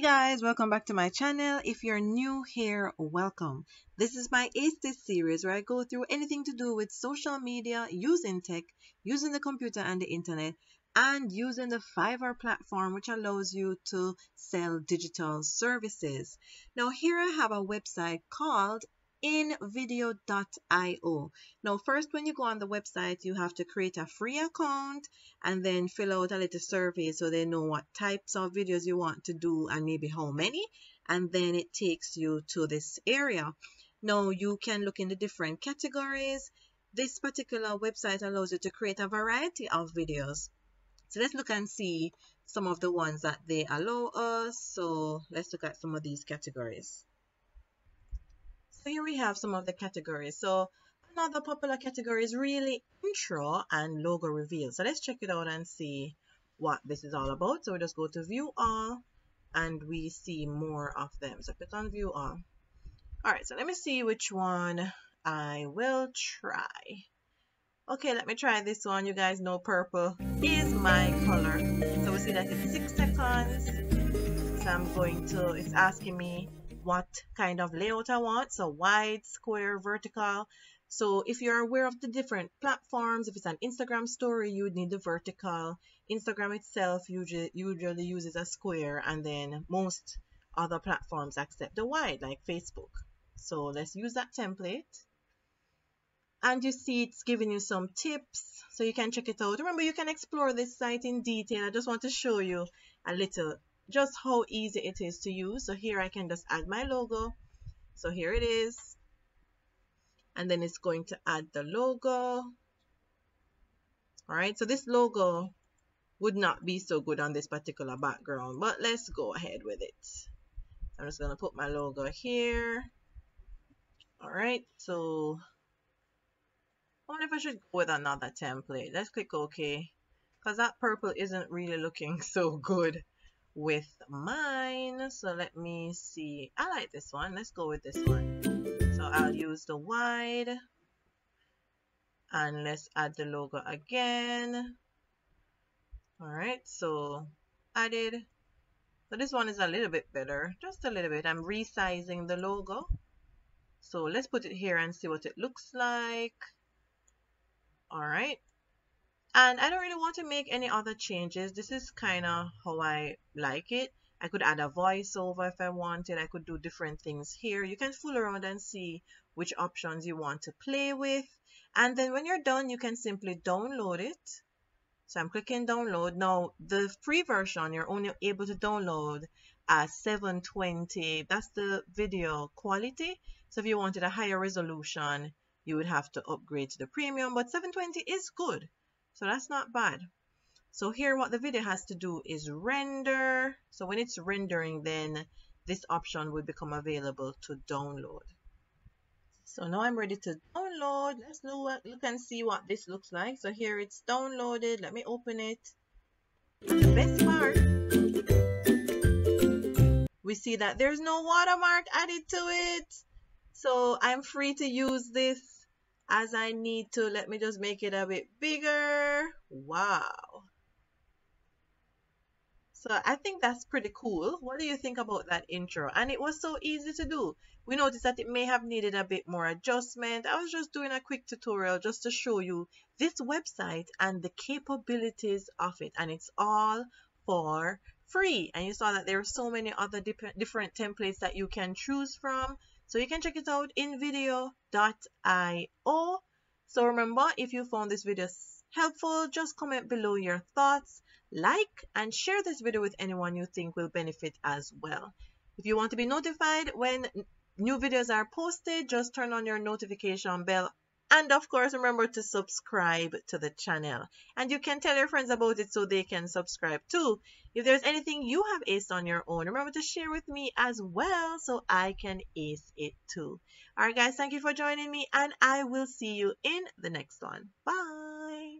guys welcome back to my channel. If you're new here welcome. This is my ace this series where i go through anything to do with social media using tech using the computer and the internet and using the fiverr platform which allows you to sell digital services. Now here i have a website called invideo.io. Now, first, when you go on the website, you have to create a free account and then fill out a little survey so they know what types of videos you want to do and maybe how many. And then it takes you to this area. Now, you can look in the different categories. This particular website allows you to create a variety of videos. So let's look and see some of the ones that they allow us. So let's look at some of these categories. So here we have some of the categories. So another popular category is really intro and logo reveal. So let's check it out and see what this is all about. So we just go to view all and we see more of them. So click on view all. All right, so let me see which one I will try. Okay, let me try this one. You guys know purple is my color. So we see that it's six seconds. So I'm going to, it's asking me what kind of layout I want. So wide, square, vertical. So if you're aware of the different platforms, if it's an Instagram story, you would need the vertical. Instagram itself usually, usually uses a square and then most other platforms accept the wide like Facebook. So let's use that template. And you see it's giving you some tips so you can check it out. Remember, you can explore this site in detail. I just want to show you a little just how easy it is to use. So here I can just add my logo. So here it is. And then it's going to add the logo. All right, so this logo would not be so good on this particular background, but let's go ahead with it. I'm just going to put my logo here. All right, so I wonder if I should go with another template. Let's click OK because that purple isn't really looking so good with mine. So let me see. I like this one. Let's go with this one. So I'll use the wide. And let's add the logo again. Alright, so added. So this one is a little bit better. Just a little bit. I'm resizing the logo. So let's put it here and see what it looks like. Alright, and I don't really want to make any other changes. This is kind of how I like it. I could add a voiceover if I wanted. I could do different things here. You can fool around and see which options you want to play with. And then when you're done, you can simply download it. So I'm clicking download. Now, the free version, you're only able to download at 720. That's the video quality. So if you wanted a higher resolution, you would have to upgrade to the premium. But 720 is good. So that's not bad. So here what the video has to do is render. So when it's rendering, then this option will become available to download. So now I'm ready to download. Let's look, and see what this looks like. So here it's downloaded. Let me open it. The best part, we see that there's no watermark added to it. So I'm free to use this as I need to. Let me just make it a bit bigger. Wow. So I think that's pretty cool. What do you think about that intro? And it was so easy to do. We noticed that it may have needed a bit more adjustment. I was just doing a quick tutorial just to show you this website and the capabilities of it. And it's all for free. And you saw that there are so many other different, templates that you can choose from. So you can check it out invideo.io. So remember, if you found this video helpful, just comment below your thoughts, like, and share this video with anyone you think will benefit as well. If you want to be notified when new videos are posted, just turn on your notification bell and of course, remember to subscribe to the channel. And you can tell your friends about it so they can subscribe too. If there's anything you have aced on your own, remember to share with me as well so I can ace it too. Alright guys, thank you for joining me and I will see you in the next one. Bye!